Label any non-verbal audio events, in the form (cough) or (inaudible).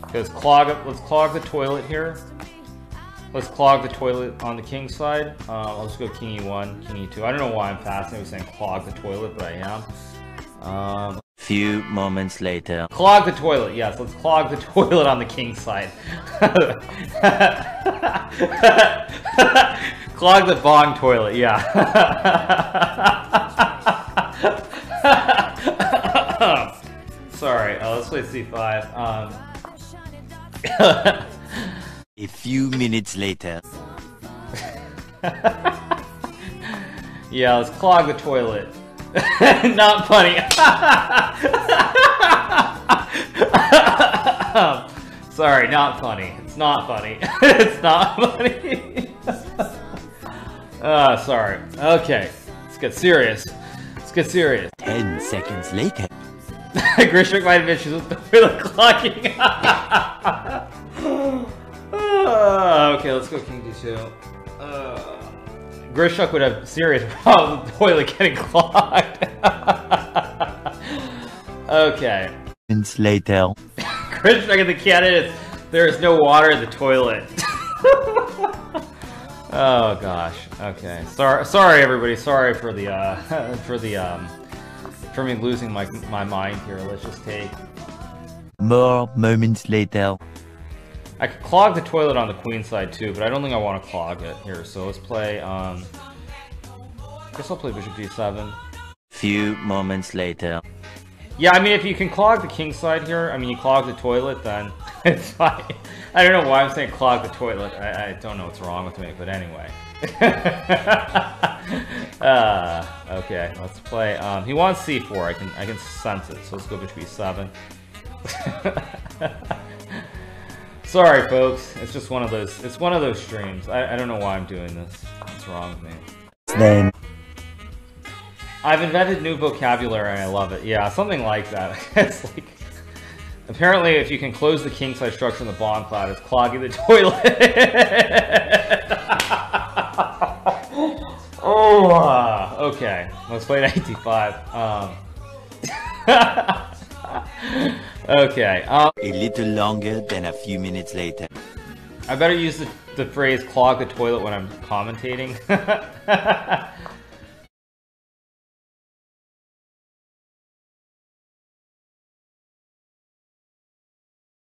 Because clog let's clog the toilet here. Let's clog the toilet on the king side. Uh, I'll just go king e1, king e2. I don't know why I'm fascinated with saying clog the toilet, but I am. Um, Few moments later. Clog the toilet, yes. Let's clog the (laughs) toilet on the king side. (laughs) clog the bong toilet, yeah. (laughs) Sorry, uh, let's play c5. Um, A few minutes later. (laughs) yeah, let's clog the toilet. (laughs) Not funny. (laughs) Sorry, not funny. It's not funny. it's not funny. uh, sorry. Okay, let's get serious. Let's get serious. Ten seconds later. Might have issues with the toilet clogging. uh, (laughs) okay, let's go King D2. Uh, Grischuk would have serious (laughs) problems with the toilet getting clogged. (laughs) okay. Minutes later. Grischuk and the candidates, there is no water in the toilet. oh gosh. Okay. Sorry, sorry everybody. Sorry for the uh, for the um, for me losing my my mind here. Let's just take. More moments later. I could clog the toilet on the queen side too, but I don't think I want to clog it here. So let's play. Um, I guess I'll play bishop d7. Few moments later. Yeah, I mean, if you can clog the king side here, I mean, you clog the toilet, then (laughs) it's fine. I don't know why I'm saying clog the toilet. I, I don't know what's wrong with me, but anyway. (laughs) uh, okay, let's play. Um, he wants c4. I can I can sense it. So let's go bishop (laughs) e7. Sorry, folks. It's just one of those. It's one of those streams. I, I don't know why I'm doing this. What's wrong with me? Then. I've invented new vocabulary and I love it. Yeah, something like that. (laughs) it's like apparently if you can close the king size structure in the Bongcloud, it's clogging the (laughs) toilet. Okay. Let's play knight d5. Um, (laughs) okay. Um, A little longer than a few minutes later. I better use the, the phrase clog the toilet when I'm commentating. (laughs)